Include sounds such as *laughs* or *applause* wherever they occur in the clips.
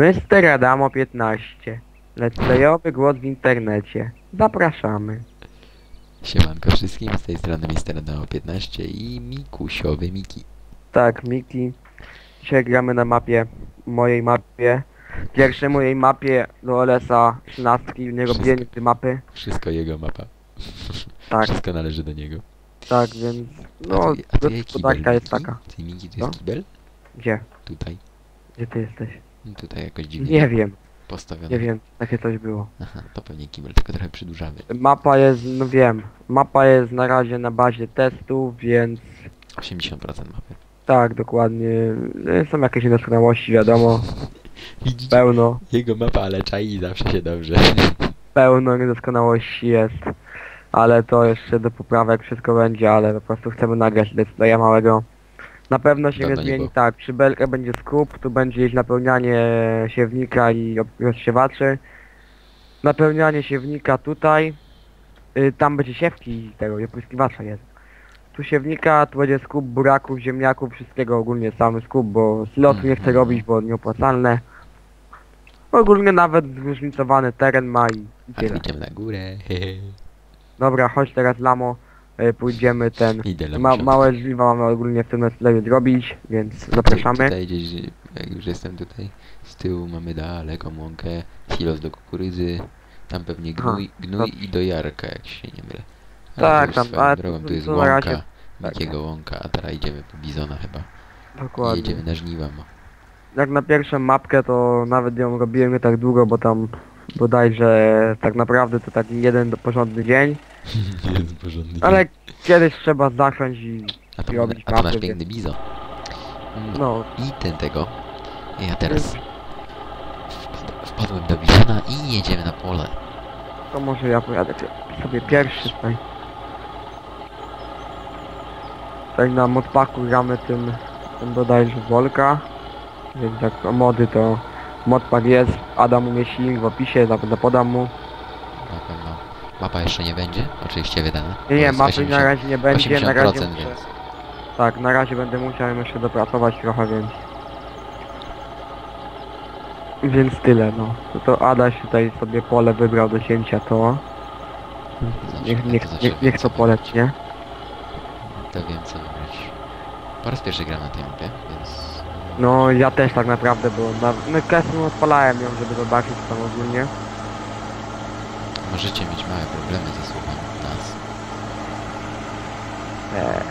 Mr. Adamo 15. Let's playowy głos w internecie. Zapraszamy. Siemanko wszystkim, z tej strony Mister Adamo 15 i Mikusiowy Miki. Tak, Miki. Dzisiaj gramy na mapie, mojej mapie. Pierwszej mojej mapie do LSA 13, nie robienie tej mapy. Wszystko jego mapa. Tak, Wszystko należy do niego. tak, więc A no, a tu jej kibel, gospodarka jest taka. Ty Miki, tu No. jest kibel? Gdzie? Tutaj. Gdzie ty jesteś? No Tutaj jakoś dziwnie Nie wiem, postawione. nie wiem, takie coś było. Aha, to pewnie kibel, tylko trochę przedłużamy. Mapa jest, no wiem, mapa jest na razie na bazie testów, więc 80% mapy. tak, dokładnie. Są jakieś niedoskonałości, wiadomo, *laughs* Widzicie? pełno. Jego mapa, ale czai zawsze się dobrze. *laughs* pełno niedoskonałości jest, ale to jeszcze do poprawek wszystko będzie, ale po prostu chcemy nagrać playa małego. Na pewno się Dawno nie nie zmieni było. tak, przy belkę będzie skup, tu będzie jeść napełnianie siewnika i ob- rozsiewaczy. Napełnianie siewnika tutaj, y, tam będzie siewki tego, i opryskiwacza jest. Tu siewnika, tu będzie skup buraków, ziemniaków, wszystkiego ogólnie cały skup, bo slotu nie chcę Mhm. robić, bo nieopłacalne. Ogólnie nawet zróżnicowany teren ma i, i A tyle. idziemy na górę. *laughs* Dobra, chodź teraz Lamo, pójdziemy ten... Idę Ma, małe żliwa mamy ogólnie w tym let's zrobić, więc zapraszamy. Tutaj gdzieś, jak już jestem tutaj, z tyłu mamy daleko łąkę, silos do kukurydzy, tam pewnie gnój, gnój i dojarka, jak się nie mylę. Ale Tak, tam, ale drogą, tu jest to łąka, tak. Mikiego łąka, a teraz idziemy po bizona chyba. I Dokładnie. jedziemy na żniwa, Jak na pierwszą mapkę to nawet ją robiłem nie tak długo, bo tam bodajże tak naprawdę to taki jeden porządny dzień. *laughs* jest porządny Ale kiedyś trzeba zacząć i a to, robić a to piękny bizon. No. I ten tego. Ja teraz wpad, wpadłem do bizona i jedziemy na pole. to może ja pojadę sobie pierwszy tutaj. Tutaj na modpaku gramy tym, tym bodajże Wolka. Więc jak o mody to modpak jest, Adam umieści link w opisie, zap- zapodam mu. Na pewno. Mapa jeszcze nie będzie, oczywiście wydana. Nie, nie, mapy 80 na razie nie będzie, na razie 80%, muszę, więc Tak, na razie będę musiał jeszcze dopracować trochę, więc... Więc tyle, no. To, to Adaś tutaj sobie pole wybrał do cięcia, to... Niech, Zawsze- niech, to niech, niech to wiem, co pole wybrać. nie? To wiem co wybrać. Po raz pierwszy gram na tej mapie, więc... No ja też tak naprawdę, bo na, no odpalałem ją, żeby zobaczyć co tam ogólnie. Możecie mieć małe problemy ze słuchem nas,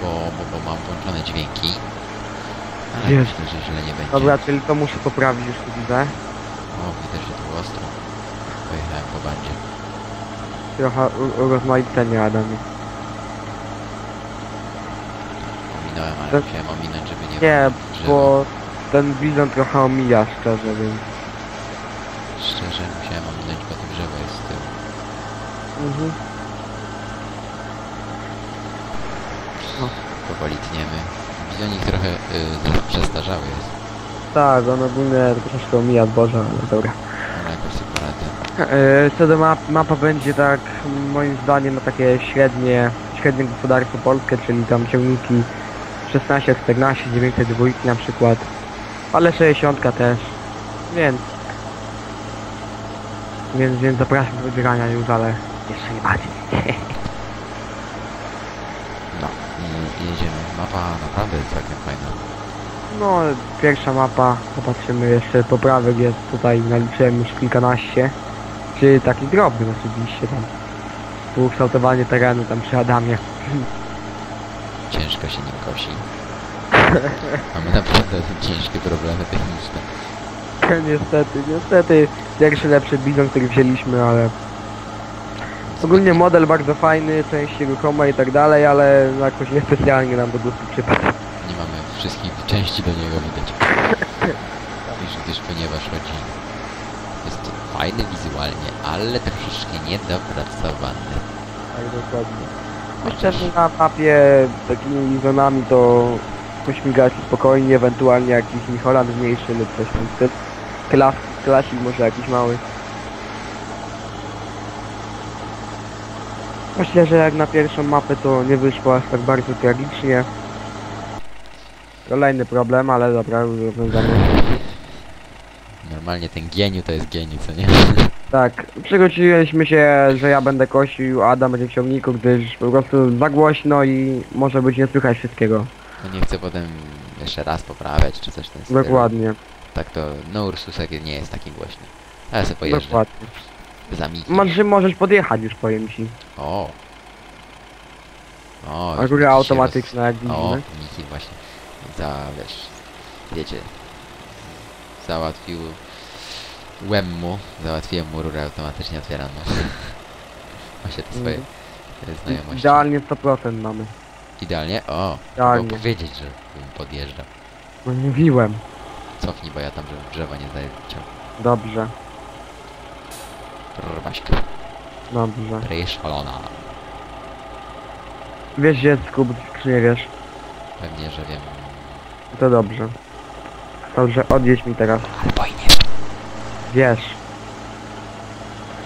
bo, bo, bo mam włączone dźwięki. Ale myślę, że źle nie będzie. dobra, czyli to muszę poprawić już tu widzę. O, widać, że to było ostro. Pojechałem po bandzie. Trochę urozmaicenia Adamie. Ominąłem, ale To- musiałem ominąć, żeby nie... Nie, drzewa. bo ten bizon trochę omija szczerze, więc... Szczerze musiałem ominąć, bo to drzewo jest z tyłu. Mhm. Powoli tniemy. Bizonik trochę y, przestarzały jest. Tak, on ogólnie troszeczkę omija zboża, ale dobra. Ale jakoś sobie poradzę. E, Co do map, mapa będzie tak moim zdaniem na takie średnie, średnie gospodarstwo polskie, czyli tam ciągniki 16, 14, 902 na przykład, ale 60 też, więc więc, więc zapraszam do wybierania już, ale jeszcze nie bardziej. No, i jedziemy. Mapa naprawdę jest całkiem fajna. No, pierwsza mapa, popatrzymy jeszcze, poprawek jest tutaj, naliczyłem już kilkanaście, czy taki drobny oczywiście tam, ukształtowanie terenu tam przy Adamie. Ciężko się nim kosi. *laughs* Mamy naprawdę ciężkie problemy techniczne. *laughs* niestety, niestety, pierwszy lepszy bizon, który wzięliśmy, ale ogólnie model bardzo fajny, części ruchome i tak dalej, ale jakoś niespecjalnie nam do gustu przypadł. Nie mamy wszystkich części do niego widać. Gdyż, gdyż ponieważ chodzi... Jest to fajny wizualnie, ale troszeczkę niedopracowany. Tak, dokładnie. Że na mapie takimi zonami to pośmigać spokojnie, ewentualnie jakiś Nicholand mniejszy lub coś tam styl. Klas, klasik może jakiś mały. Myślę, że jak na pierwszą mapę to nie wyszło aż tak bardzo tragicznie. Kolejny problem, ale dobra, już rozwiązany. Normalnie ten geniu to jest geniu, co nie? Tak, przygotowaliśmy się, że ja będę kosił, a Adam będzie w ciągniku, gdyż po prostu za głośno i może być nie słychać wszystkiego. No nie chcę potem jeszcze raz poprawiać, czy coś w ten stylu. Dokładnie, Tak to, no Ursusek nie jest taki głośny. Ale sobie pojeżdżę dokładnie. Za Miki. Może możesz podjechać już, powiem ci. O! O, A góra się automatyczna, jak O. Miki właśnie. Za, wiesz, wiecie, załatwił łem mu, załatwiłem mu rurę automatycznie otwieraną. *laughs* Właśnie te swoje e, znajomości. Idealnie 100% mamy. Idealnie? O, Idealnie. powiedzieć, że bym podjeżdżał. No mówiłem. Cofnij, bo ja tam drzewa nie zajęciał. Dobrze, Rwaśka. dobrze. Ryj szalona. Wiesz gdzie jest skub, czy nie wiesz? Pewnie, że wiem. To dobrze. Dobrze, odjedź mi teraz. Albo i nie. Wiesz,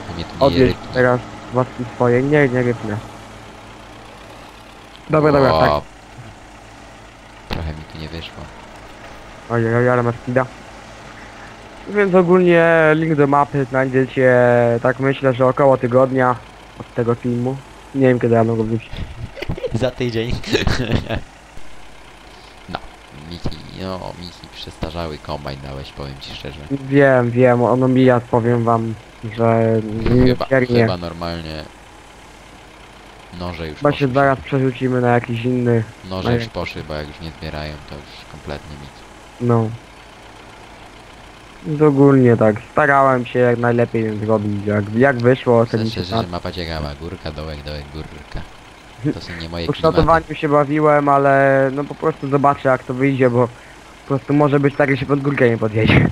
Bo mnie tu nie odjedź ryknie. teraz własne swoje. Nie, nie rypnę. Dobra, dobra, tak. Trochę mi tu nie wyszło. Ojej, ojej, ale ma speeda. Więc ogólnie link do mapy znajdziecie, tak myślę, że około tygodnia od tego filmu. Nie wiem kiedy ja mogę wrócić. *laughs* Za tydzień. *laughs* no, Miki, no, Miki przestarzały kombajn dałeś, powiem ci szczerze. Wiem, wiem, ono mija, powiem wam, że Chyba, niemiłosiernie. chyba normalnie noże już Chyba się zaraz przerzucimy na jakiś inny, Noże na już jak- poszły, bo jak już nie zbierają, to już kompletnie Miki. no. Ogólnie tak, starałem się jak najlepiej zrobić, jak, jak wyszło, Znaczy, się że mapa ciekawa, górka, dołek, dołek, górka. To są nie moje *laughs* Po klimaty. kształtowaniu się bawiłem, ale no po prostu zobaczę jak to wyjdzie, bo po prostu może być tak, że się pod górkę nie podjedzie.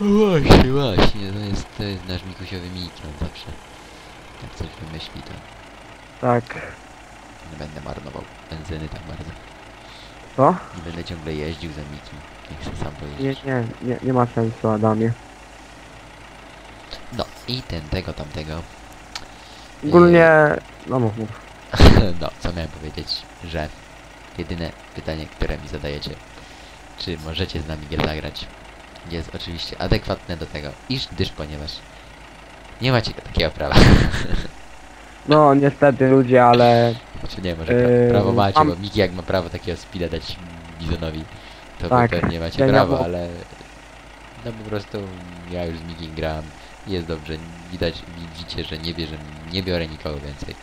Właśnie, właśnie, to jest, to jest nasz Mikusiowy Miki, on zawsze jak coś wymyśli, to Tak. nie będę marnował benzyny tak bardzo. Co? Nie będę ciągle jeździł za Miki, nie chcę sam Nie, nie, nie, nie ma sensu, Adamie. No i ten, tego, tamtego. Ogólnie, no mów, mów. *laughs* no, co miałem powiedzieć, że jedyne pytanie, które mi zadajecie, czy możecie z nami gier zagrać, jest oczywiście adekwatne do tego, iż gdyż ponieważ nie macie takiego prawa. *laughs* No niestety ludzie, ale Znaczy nie, może Yy, pra prawo macie, mam- bo Miki jak ma prawo takiego speeda dać Bizonowi, to Tak, wy pewnie macie ja nie prawo, ale no po prostu ja już z Miki gram, jest dobrze, widać, widzicie, że nie bierze, nie biorę nikogo więcej.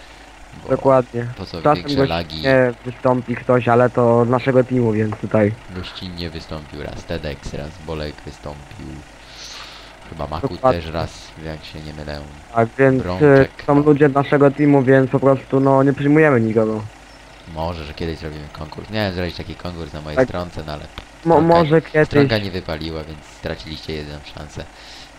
Bo dokładnie. po co Czasem większe lagi, gościnnie wystąpi ktoś, ale to z naszego teamu, więc tutaj. gościnnie wystąpił raz TEDx, raz Bolek wystąpił, chyba Maku Dokładnie. też raz, jak się nie mylę. Tak, więc Brączek. y, są ludzie z naszego teamu, więc po prostu no nie przyjmujemy nikogo. Może, że kiedyś zrobimy konkurs. Miałem zrobić taki konkurs na mojej Tak. stronce, no ale Mo Stronka- może kiedyś, Stronka nie wypaliła, więc straciliście jedyną szansę.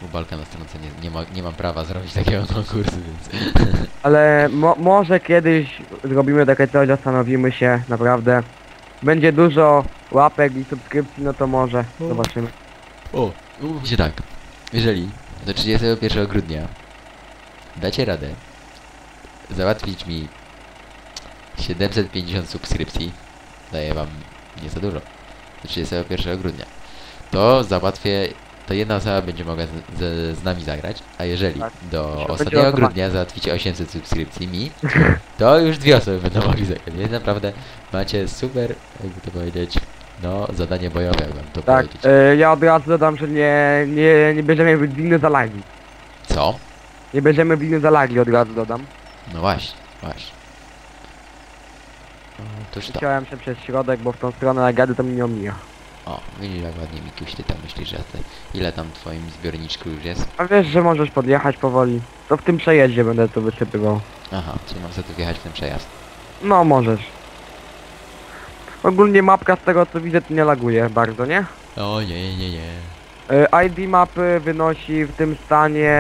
U Balka na stronce nie, nie, ma, nie mam prawa zrobić takiego *laughs* konkursu, więc... *laughs* ale mo może kiedyś zrobimy takie coś, zastanowimy się, naprawdę. Będzie dużo łapek i subskrypcji, no to może, O. zobaczymy. O, się tak. Jeżeli do 31 grudnia dacie radę załatwić mi 750 subskrypcji, daję wam nie za dużo, 31 grudnia, to załatwię, to jedna osoba będzie mogła z, z, z nami zagrać, a jeżeli Tak. do będzie ostatniego grudnia załatwicie 800 subskrypcji mi, to już dwie osoby będą mogli zagrać, więc naprawdę macie super, jakby to powiedzieć, no zadanie bojowe, jak wam to Tak, powiedzieć. y, ja od razu dodam, że nie, nie, nie bierzemy winy za lagi. Co? Nie bierzemy winy za lagi, od razu dodam. No właśnie, właśnie. Toż to. Chciałem się przez środek, bo w tą stronę nagady to mi nie omija. O, jak ładnie Mikuś, ty tam myślisz, że te... Ile tam w twoim zbiorniczku już jest? A wiesz, że możesz podjechać powoli. To w tym przejeździe będę to wysypywał. Aha, czyli mam sobie tu wjechać w ten przejazd. No, możesz. Ogólnie mapka z tego co widzę to nie laguje bardzo, nie? O nie, nie, nie. Y, ID mapy wynosi w tym stanie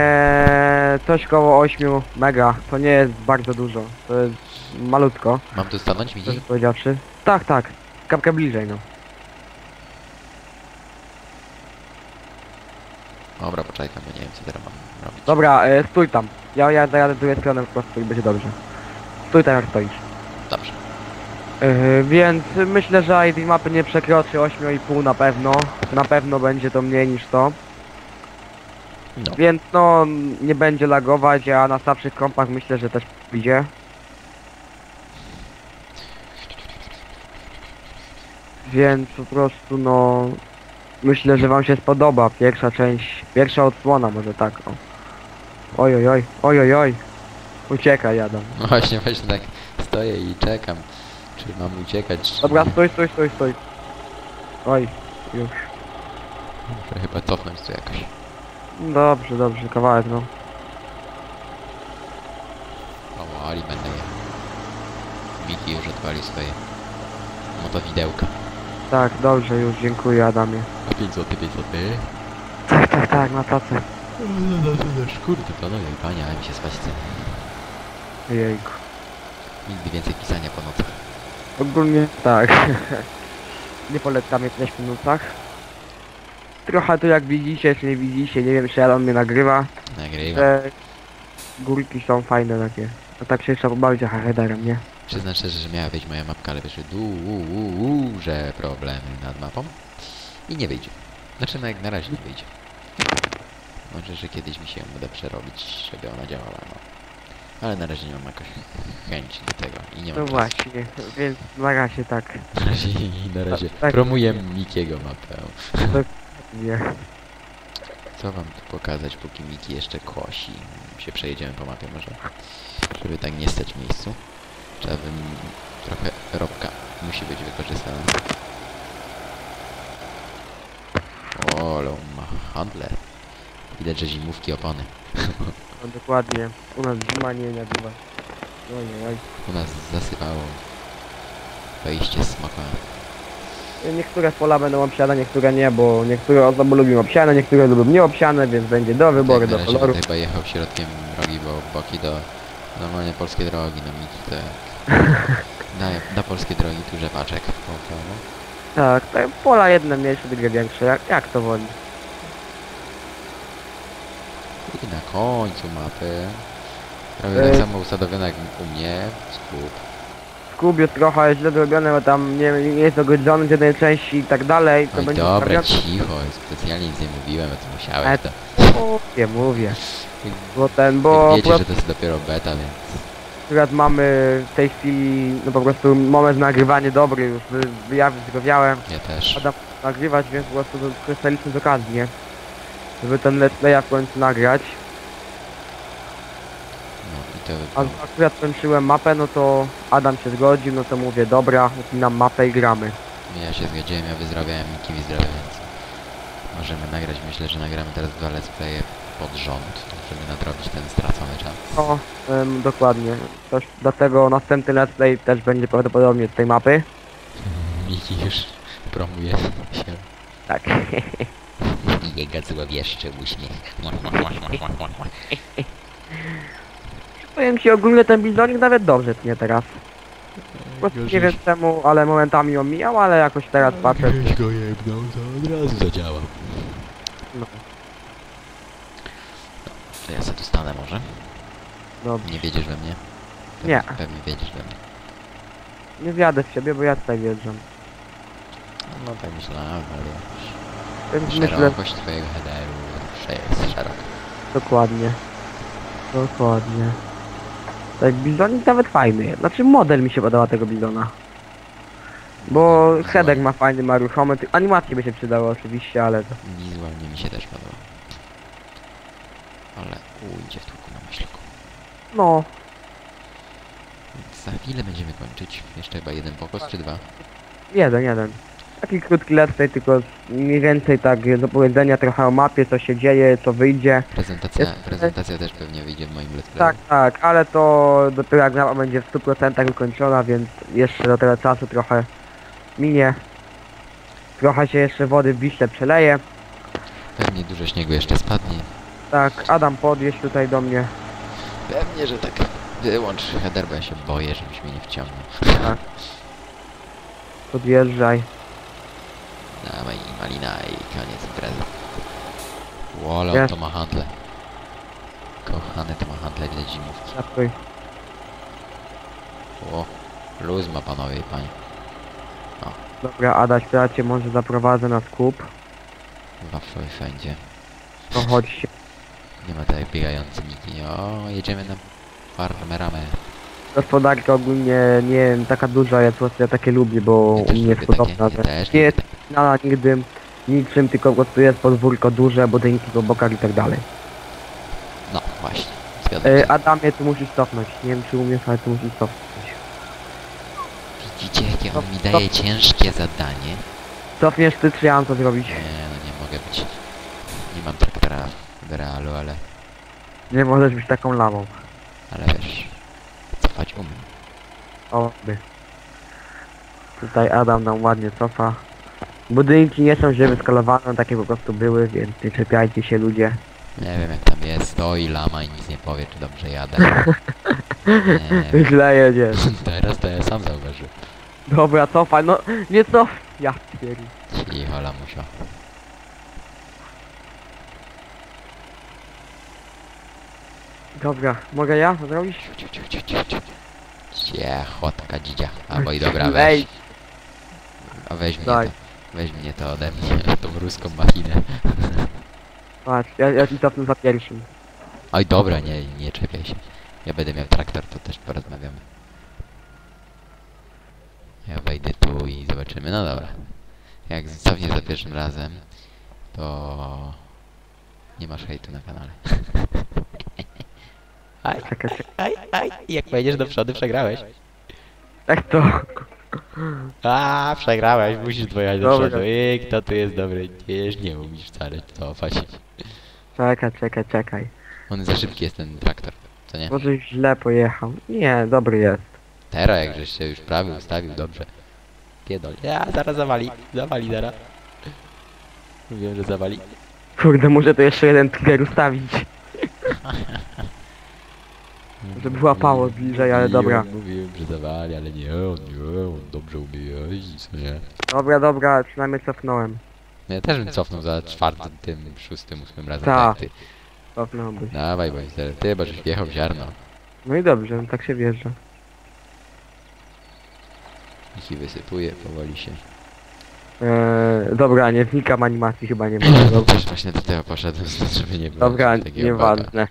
coś koło 8 mega. To nie jest bardzo dużo. To jest malutko, Mam tu stanąć, Miki? szczerze powiedziawszy. Tak, tak. Kapkę bliżej, no. Dobra, poczekaj, bo nie wiem co teraz mam robić. Dobra, y, stój tam. Ja ja jadę z drugiej strony po prostu i będzie dobrze. Stój tam jak stoisz. Yy, więc myślę, że ID mapy nie przekroczy 8,5 na pewno. Na pewno będzie to mniej niż to. No. Więc no, nie będzie lagować, a na słabszych kompach myślę, że też idzie. Więc po prostu no, myślę, że wam się spodoba pierwsza część, pierwsza odsłona może tak o. Oj, oj, oj, oj, oj, oj. Uciekaj, Adam. No właśnie, właśnie tak stoję i czekam. Czy mam uciekać, czy Dobra, nie. stój, stój, stój, stój. Oj, już. Muszę chyba cofnąć tu jakoś. Dobrze, dobrze, kawałek no. Powoli będę jechał. Miki już odwalił swoje motowidełka. Tak, dobrze już, dziękuję Adamie. A 5 zł, 5 zł. Tak, tak, tak, na tacę. No, Kurde, panowie, panie, ale mi się spać chce. Jejku. Nigdy więcej pisania po nocach. Ogólnie tak. *laughs* nie polecamy w 5 minutach. Trochę to jak widzicie, czy nie widzicie, nie wiem czy Adam mnie nagrywa. Nagrywam. Te górki są fajne takie. No tak się trzeba pobawić headerem, nie? Przyznam szczerze, że miała być moja mapka, ale wyszły duże problemy nad mapą. I nie wyjdzie. Znaczy, no jak na razie nie wyjdzie. Może, że kiedyś mi się uda przerobić, żeby ona działała, no. Ale na razie nie mam jakoś chęci do tego i nie mam No czasu. właśnie, więc na razie tak. Na razie, na razie tak. promuję Mikiego mapę. Nie. Co wam tu pokazać, póki Miki jeszcze kosi? Się przejedziemy po mapie może, żeby tak nie stać w miejscu. Trzeba bym... trochę robka musi być wykorzystana. O, ale on ma handle. Widać, że zimówki opony. No dokładnie. U nas zima nie nagrywa. Oj, oj, oj. U nas zasypało wejście z smakami. Niektóre pola będą obsiane, niektóre nie, bo niektóre osoby lubią obsiane, niektóre lubią nieobsiane, więc będzie do wyboru, Tak, do koloru. chyba jechał środkiem drogi, bo boki do normalnie polskie drogi, no to jak... *laughs* Na, na polskie drogi tu rzepaczek. O, to, no. Tak, te pola jedne mniejsze, drugie większe, jak, jak to woli. I na końcu mapy. Prawie tak E. samo usadowione jak u mnie. Skup. W kubie trochę źle zrobione, bo tam nie, nie jest ogrodzony z jednej części i tak dalej, to Oj będzie dobra, cicho, specjalnie nic nie mówiłem, a ty E, musiałeś to. Mówię, mówię. Bo ten, bo Wiecie, akurat, że to jest dopiero beta, więc... akurat mamy w tej chwili, no po prostu moment nagrywania dobry, już ja wyzdrowiałem, Ja też. Adam nagrywać, więc po prostu to skorzystaliśmy z okazji, nie? Żeby ten let's w końcu nagrać. No i to... A akurat kończyłem mapę, no to Adam się zgodził, no to mówię, dobra, upinam mapę i gramy. ja się zgodziłem, ja wyzdrawiałem, Miki wyzdrawia, więc... Możemy nagrać, myślę, że nagramy teraz dwa let's playe pod rząd, żeby nadrobić ten stracony czas. No, em, dokładnie. Też, dlatego następny let's play też będzie prawdopodobnie z tej mapy. *laughs* Miki już promuje się. Tak. *laughs* Jego złowieszczy uśmiech. Powiem ci ogólnie ten bizonik nawet dobrze tnie teraz. Po prostu nie wiem czemu, ale momentami on mijał, ale jakoś teraz patrzę. Gdzieś go jebnął, to od razu zadziała. No, To ja sobie tu stanę może? dobrze. Nie wiedziesz we mnie? Nie. Pewnie wiedziesz we mnie. Nie wjadę w siebie, bo ja tutaj wjeżdżam. No tak myślałem, ale Więc myślę, szerokość twojego headeru zawsze jest szeroka. dokładnie. Dokładnie. Tak, bizonik nawet fajny. Znaczy model mi się podoba tego bizona. Bo header ma fajny, ma ruchomy. ty- Animacje by się przydały oczywiście, ale to... Wizualnie mi się też podoba. Ale ujdzie w tłuku na myślku. No, Więc za chwilę będziemy kończyć. Jeszcze chyba jeden pokos czy dwa? jeden, jeden. Taki krótki let's tylko mniej więcej tak do powiedzenia trochę o mapie, co się dzieje, co wyjdzie. Prezentacja, Jest- prezentacja też pewnie wyjdzie w moim let's playu. Tak, tak, ale to dopiero jak mapa będzie w 100% ukończona, więc jeszcze do tego czasu trochę minie. Trochę się jeszcze wody w Wiśle przeleje. Pewnie dużo śniegu jeszcze spadnie. Tak, Adam podjeźdź tutaj do mnie. Pewnie, że tak. Wyłącz header, bo ja się boję, żebyś mnie nie wciągnął. Tak. *laughs* Podjeżdżaj. Dawaj malina i koniec imprezy. Wolo, to ma handle. Kochany to ma handle dla zimówki. Zatuj. O, luz ma panowie i panie. Dobra, Adaś, cię może zaprowadzę na skup. Waflo i wszędzie. No chodź się. Nie ma tutaj biegający nikt. nie- O, jedziemy na farmeramę. Gospodarka ogólnie nie wiem, taka duża, ja po prostu ja takie lubię, bo Ja u też mnie jest takie, podobna, ja że też nie jest znana nigdy niczym, tylko po prostu jest podwórko duże, budynki po bokach i tak dalej. No, właśnie. Zgadzam E, się. Adamie, tu musisz cofnąć. Nie wiem czy umiesz, ale tu musisz cofnąć. Widzicie, jakie on mi daje ciężkie zadanie? Cofniesz ty, czy ja mam to zrobić? Nie, no nie mogę być. Nie mam traktora w realu, ale, Nie możesz być taką lamą. ale wiesz, cofać umiem. O, by. Tutaj Adam nam ładnie cofa. Budynki nie są źle wyskalowane, takie po prostu były, więc nie czepiajcie się ludzie. Nie wiem jak tam jest, stoi lama i nic nie powie, czy dobrze jadę. *laughs* Nie wiem. Źle jedziesz. *laughs* Teraz to ja sam zauważyłem. Dobra, cofaj, no nie cof... Ja pierdolę. Cicho, lamusio. Dobra, mogę ja zrobić? Ciu, ciu, ciu, ciu, ciu. Cicho, taka dzidzia. Albo i dobra, Ej, weź. A weź mnie Daj. to. Weź mnie to ode mnie, *laughs* tą ruską machinę. *laughs* patrz, ja, ja ci za pierwszym. Oj, dobra, nie, nie czepiaj się. Ja będę miał traktor, to też porozmawiamy. Ja wejdę tu i zobaczymy. No dobra. Jak cofniesz za pierwszym razem, to nie masz hejtu na kanale. *laughs* Aj, Czekaj, czekaj. aj, aj. Jak pojedziesz do przodu, przegrałeś. Jak to? A, przegrałeś, musisz dojechać do Dobra. przodu. I kto tu jest dobry? Nie, nie umiesz wcale cofać. Czekaj, czekaj, czekaj. On za szybki jest ten traktor, co nie? Może źle pojechał. Nie, dobry jest. Teraz jak żeś się już prawie ustawił, dobrze. Piedol. Ja, zaraz zawali. Zawali zaraz. Mówiłem, że zawali. Kurde, muszę tu jeszcze jeden trigger ustawić. *laughs* Żeby łapało bliżej, ale dobra. Mówiłem, że ale nie, on nie, on dobrze umie jeździć, nie? Dobra, dobra, przynajmniej cofnąłem. No Ja też bym cofnął za czwartym, tym, szóstym, ósmym razem, Ta. tak ty. Cofnąłbyś. Dawaj, bądź teraz ty, bo żeś wjechał w ziarno. No i dobrze, no tak się wjeżdża. I ci wysypuje, powoli się. Eee, dobra, nie wnikam animacji chyba nie ma. Dobra, Też właśnie do tego poszedłem, żeby nie było dobra takiego baga. nieważne.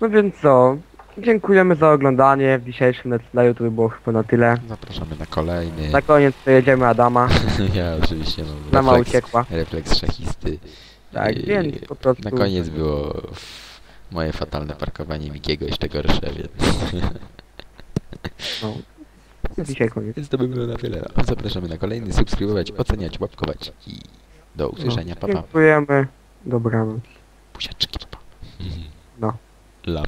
No więc co? Dziękujemy za oglądanie w dzisiejszym Let's Playu, to by było chyba na tyle. Zapraszamy na kolejny. Na koniec pojedziemy Adama. *laughs* ja oczywiście mam Dama refleks, uciekła. refleks szachisty. Tak, I więc po prostu... Na koniec było moje fatalne parkowanie Mikiego jeszcze gorsze, więc... No. Dzisiaj koniec. więc to by było na tyle. Zapraszamy na kolejny, subskrybować, oceniać, łapkować i do usłyszenia, No, papa. Dziękujemy. Dobranoc. Buziaczki, papa. No. la.